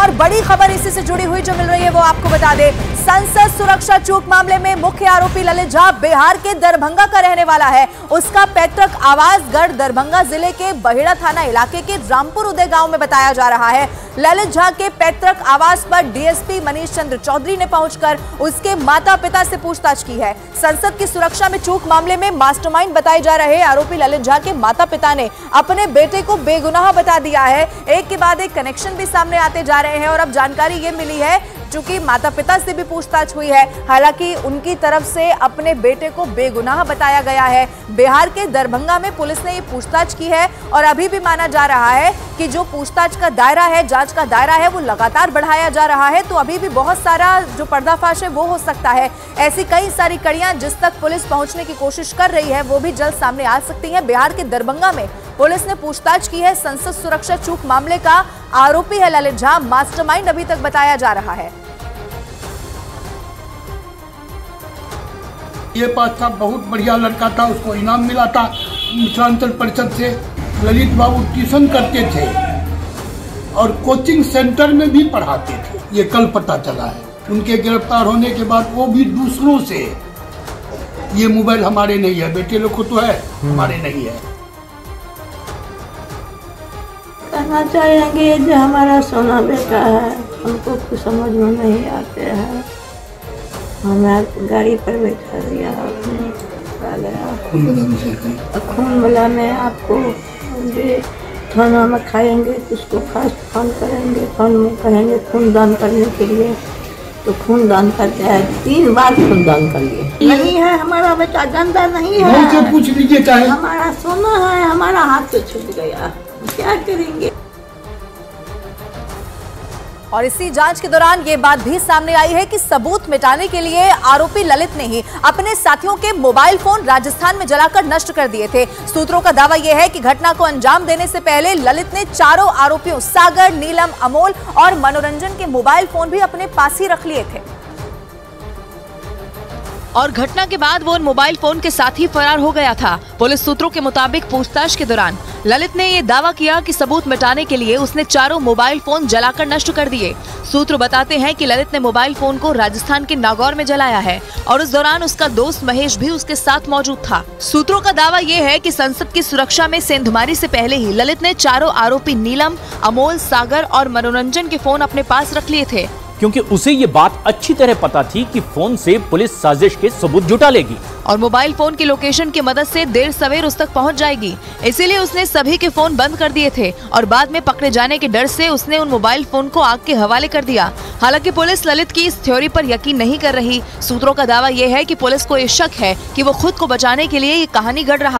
और बड़ी खबर इसी से जुड़ी हुई जो मिल रही है वो आपको बता दे। संसद सुरक्षा चूक मामले में मुख्य आरोपी ललित झा बिहार के दरभंगा का रहने वाला है। उसका पैतृक आवास गढ़ दरभंगा ज़िले के बहेड़ा थाना इलाके के रामपुर उदय गाँव में बताया जा रहा है। ललित झा के पैतृक आवास पर डीएसपी मनीष चंद्र चौधरी ने पहुंचकर उसके माता पिता से पूछताछ की है। संसद की सुरक्षा में चूक मामले में मास्टरमाइंड बताए जा रहे आरोपी ललित झा के माता पिता ने अपने बेटे को बेगुनाह बता दिया है। एक के बाद एक कनेक्शन भी सामने आते जा रहे हैं और अब जानकारी ये मिली है चूँकि माता पिता से भी पूछताछ हुई है, हालाँकि उनकी तरफ़ से अपने बेटे को बेगुनाह बताया गया है। बिहार के दरभंगा में पुलिस ने ये पूछताछ की है और अभी भी माना जा रहा है कि जो पूछताछ का दायरा है, जाँच का दायरा है, वो लगातार बढ़ाया जा रहा है। तो अभी भी बहुत सारा जो पर्दाफाश है, वो हो सकता है। ऐसी कई सारी कड़ियाँ जिस तक पुलिस पहुँचने की कोशिश कर रही है, वो भी जल्द सामने आ सकती है। बिहार के दरभंगा में पुलिस ने पूछताछ की है। संसद सुरक्षा चूक मामले का आरोपी है ललित झा। मास्टरमाइंड अभी तक बताया जा रहा है। ये पास था, बहुत बढ़िया लड़का था, उसको इनाम मिला था। मिथिलांचल परिषद से ललित बाबू ट्यूशन करते थे और कोचिंग सेंटर में भी पढ़ाते थे। ये कल पता चला है। उनके गिरफ़्तार होने के बाद वो भी दूसरों से। ये मोबाइल हमारे नहीं है, बेटे, लोग को तो है, हमारे नहीं है। कहना चाहेंगे जो हमारा सोना बेटा है। हमको कुछ समझ में नहीं आते हैं। हमें गाड़ी पर बैठा दिया। आपने खून वाला में आपको थाना में खाएँगे तो उसको फ़र्स्ट फ़ोन करेंगे फ़ोन में कहेंगे खून दान करने के लिए। तो खून दान करते हैं तीन बार खून दान कर लिए। नहीं है हमारा बेटा गंदा नहीं है। पूछ लीजिए हमारा सोना हमारा हाथ से छूट गया क्या करेंगे? और इसी जाँच के दौरान ये बात भी सामने आई है कि सबूत मिटाने के लिए आरोपी ललित ने ही अपने साथियों के मोबाइल फ़ोन राजस्थान में जलाकर नष्ट कर दिए थे। सूत्रों का दावा यह है कि घटना को अंजाम देने से पहले ललित ने चारों आरोपियों सागर, नीलम, अमोल और मनोरंजन के मोबाइल फ़ोन भी अपने पास ही रख लिए थे। और घटना के बाद वो उन मोबाइल फ़ोन के साथ ही फरार हो गया था। पुलिस सूत्रों के मुताबिक पूछताछ के दौरान ललित ने ये दावा किया कि सबूत मिटाने के लिए उसने चारों मोबाइल फ़ोन जलाकर नष्ट कर दिए। सूत्र बताते हैं कि ललित ने मोबाइल फ़ोन को राजस्थान के नागौर में जलाया है और उस दौरान उसका दोस्त महेश भी उसके साथ मौजूद था। सूत्रों का दावा ये है की संसद की सुरक्षा में सेंधमारी ऐसी से पहले ही ललित ने चारों आरोपी नीलम, अमोल, सागर और मनोरंजन के फ़ोन अपने पास रख लिए थे। क्योंकि उसे ये बात अच्छी तरह पता थी कि फ़ोन से पुलिस साजिश के सबूत जुटा लेगी। और मोबाइल फ़ोन की लोकेशन की मदद से देर सवेर उस तक पहुँच जाएगी। इसीलिए उसने सभी के फ़ोन बंद कर दिए थे और बाद में पकड़े जाने के डर से उसने उन मोबाइल फ़ोन को आग के हवाले कर दिया। हालाँकि पुलिस ललित की इस थ्योरी पर यकीन नहीं कर रही। सूत्रों का दावा यह है कि पुलिस को ये शक है कि वो खुद को बचाने के लिए ये कहानी गढ़ रहा